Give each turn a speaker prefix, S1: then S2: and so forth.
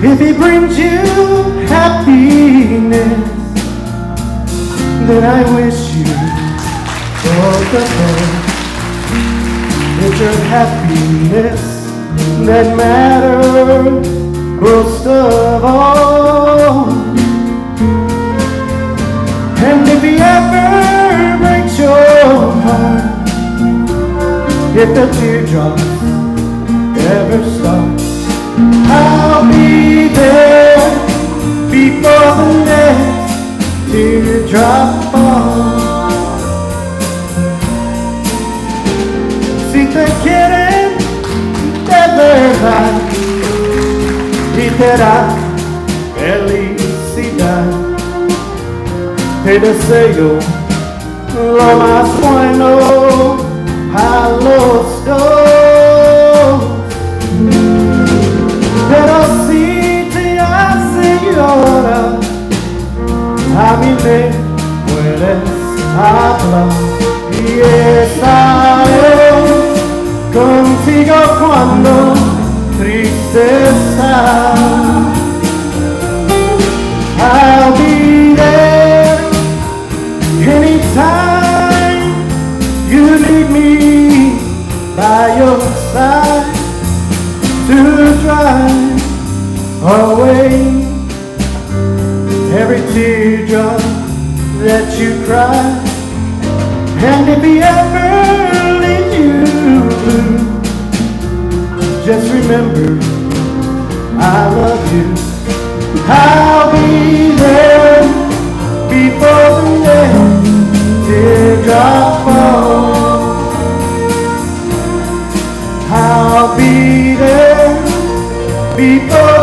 S1: If it brings you happiness, then I wish you all the best. It's your happiness that matters most of all. And if he ever breaks your heart, if the teardrops ever start, I'll be there before the next teardrop falls. Si te quieren de verdad, y te da felicidad. Te deseo lo más bueno me puedes hablar y estaré contigo cuando tristeza. I'll be there anytime you need me by your side to drive away every teardrop that you cry. And if he ever leaves you blue, just remember I love you. I'll be there before the next teardrop falls. I'll be there before